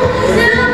now.